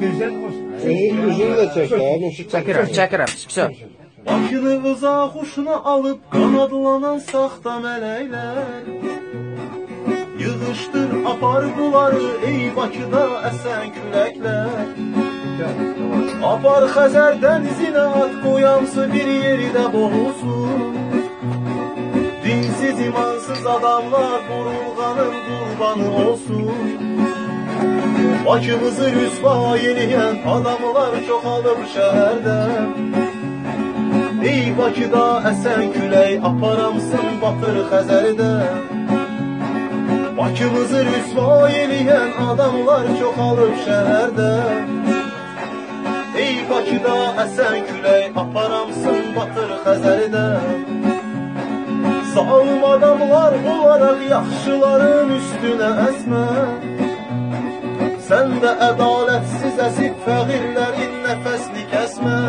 Güzel olsun. Senin yüzünü de çek abi. Çəkirəm, çəkirəm. Все. Bakını qıza quşuna alıb qanadlanan saxta mələklər Yığışdır apar bunları ey Bakıda əsən küləklər Apar Xəzər dənizinə at qoyamsı bir yeridə boğulsun Dinsiz imansız adamlar burulğanın qurbanı olsun Bakımızı rüsva eləyən adamlar çoxalıb şəhərdən Ey Bakıda əsən külək aparamsın batır Xəzərdə Bakımızı rüsva eləyən adamlar çoxalıb şəhərdə Ey Bakıda əsən külək aparamsın batır Xəzərdə Zalim adamlar olaraq yaxşıların üstünə əsmə Sən də ədalətsiz əsib fəğirlərin nəfəsli kəsmə.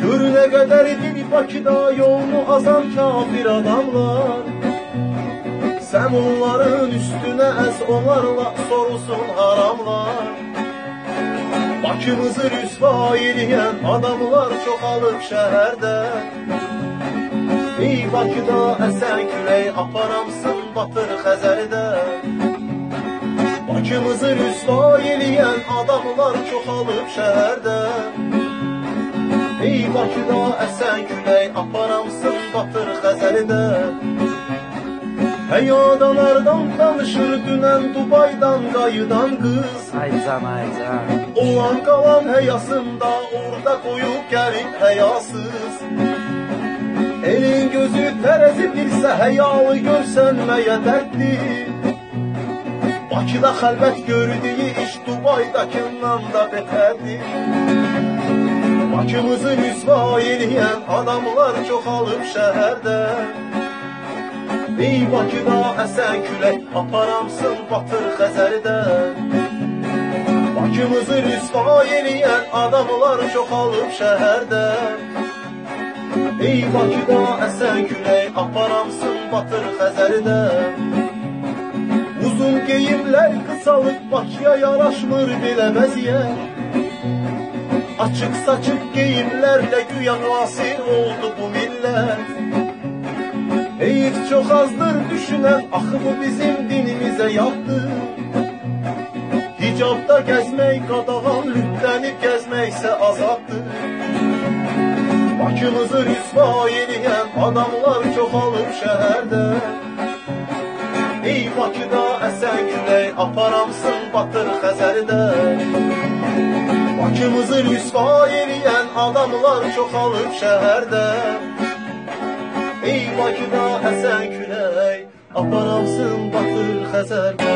Gör nə qədər dil Bakıda yolunu azan kafir adamlar. Sən onların üstünə əz onlarla sorulsun haramlar. Bakımızı rüsva eləyən adamlar çoxalıb şəhərdə. Ey Bakıda əsən külək aparamsın batır Xəzərdə Bakımızı rüsva eləyən adamlar çoxalıb şəhərdə. Ey Bakıda əsən külək aparamsın batır Xəzərdə Həyadalardan danışır dünən Dubaydan qayıdan qız. Ay can, ay can. Olan qalan həyasında orada qoyub gəlib həyasız. Elin gözü tərəzi bilsə həyalı görsənməyə dərddir Bakıda xəlvət gördüyü iş Dubaydakından da betərdir. Bakımızı rüsva eləyən adamlar çoxalıb şəhərdə. Ey Bakıda əsən külək aparamsın batır Xəzərdə. Bakımızı rüsva eləyən adamlar çoxalıb şəhərdə. Ey Bakıda əsən külək aparamsın batır Xəzərdə Uzun geyimlər qısalıb Bakıya yaraşmır belə vəziyyət Açıq saçıq geyimlərlə güya nasir oldu bu millət Heyif çox azdır düşünən axı bu bizim dinimizə yatdı Hicabda gəzmək qadağan, lütlənib gəzməksə azaddır Bakımızı rüsva eləyən adamlar çoxalıb şəhərdə Ey Bakıda əsən külək aparamsın batır Xəzərdə. Bakımızı rüsva eləyən adamlar çoxalıb şəhərdə. Ey Bakıda əsən külək aparamsın batır Xəzərdə